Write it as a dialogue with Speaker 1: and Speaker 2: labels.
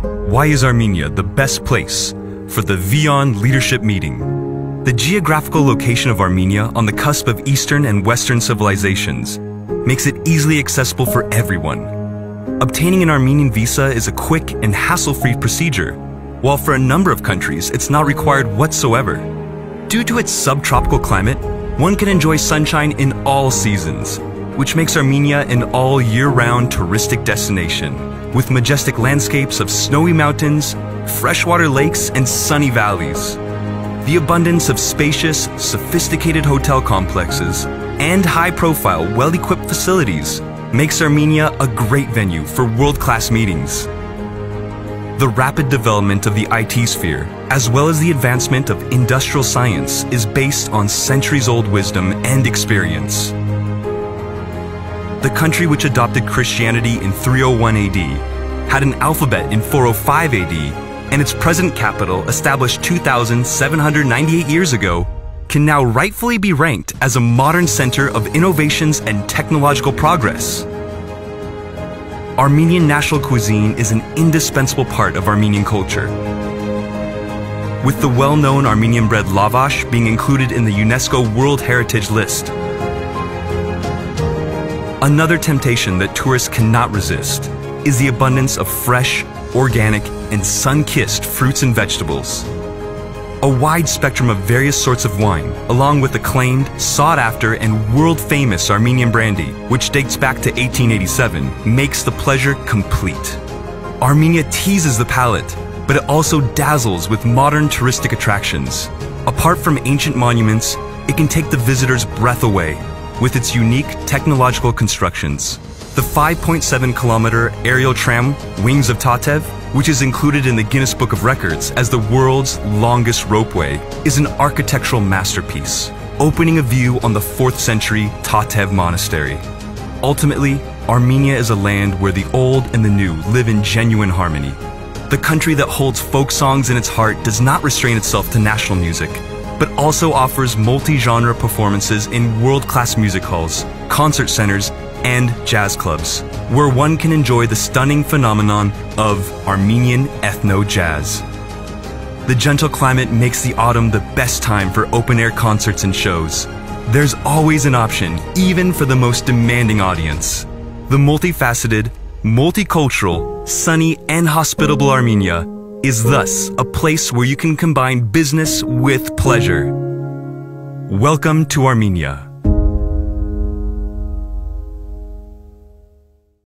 Speaker 1: Why is Armenia the best place for the VEON leadership meeting? The geographical location of Armenia on the cusp of Eastern and Western civilizations makes it easily accessible for everyone. Obtaining an Armenian visa is a quick and hassle-free procedure, while for a number of countries it's not required whatsoever. Due to its subtropical climate, one can enjoy sunshine in all seasons, which makes Armenia an all year-round touristic destination, with majestic landscapes of snowy mountains, freshwater lakes, and sunny valleys. The abundance of spacious, sophisticated hotel complexes and high-profile, well-equipped facilities makes Armenia a great venue for world-class meetings. The rapid development of the IT sphere, as well as the advancement of industrial science, is based on centuries-old wisdom and experience. The country which adopted Christianity in 301 AD had an alphabet in 405 AD, and its present capital, established 2,798 years ago, can now rightfully be ranked as a modern center of innovations and technological progress. Armenian national cuisine is an indispensable part of Armenian culture. With the well-known Armenian bread lavash being included in the UNESCO World Heritage List. Another temptation that tourists cannot resist is the abundance of fresh, organic, and sun-kissed fruits and vegetables. A wide spectrum of various sorts of wine, along with acclaimed, sought-after, and world-famous Armenian brandy, which dates back to 1887, makes the pleasure complete. Armenia teases the palate, but it also dazzles with modern touristic attractions. Apart from ancient monuments, it can take the visitor's breath away with its unique technological constructions. The 5.7 kilometer aerial tram Wings of Tatev, which is included in the Guinness Book of Records as the world's longest ropeway, is an architectural masterpiece, opening a view on the 4th century Tatev Monastery. Ultimately, Armenia is a land where the old and the new live in genuine harmony. The country that holds folk songs in its heart does not restrain itself to national music, but also offers multi-genre performances in world-class music halls, concert centers, and jazz clubs, where one can enjoy the stunning phenomenon of Armenian ethno-jazz. The gentle climate makes the autumn the best time for open-air concerts and shows. There's always an option, even for the most demanding audience. The multifaceted, multicultural, sunny, and hospitable Armenia is thus a place where you can combine business with pleasure. Welcome to Armenia.